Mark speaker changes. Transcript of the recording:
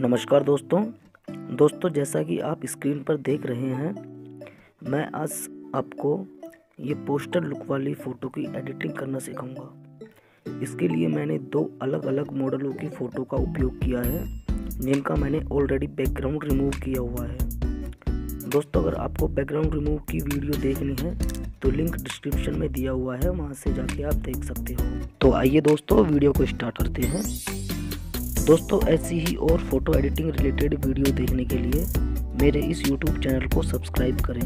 Speaker 1: नमस्कार दोस्तों। दोस्तों, जैसा कि आप स्क्रीन पर देख रहे हैं, मैं आज आपको ये पोस्टर लुक वाली फ़ोटो की एडिटिंग करना सिखाऊँगा। इसके लिए मैंने दो अलग अलग मॉडलों की फ़ोटो का उपयोग किया है, जिनका मैंने ऑलरेडी बैकग्राउंड रिमूव किया हुआ है। दोस्तों, अगर आपको बैकग्राउंड रिमूव की वीडियो देखनी है तो लिंक डिस्क्रिप्शन में दिया हुआ है, वहाँ से जाके आप देख सकते हो। तो आइए दोस्तों वीडियो को स्टार्ट करते हैं। दोस्तों, ऐसी ही और फ़ोटो एडिटिंग रिलेटेड वीडियो देखने के लिए मेरे इस यूट्यूब चैनल को सब्सक्राइब करें।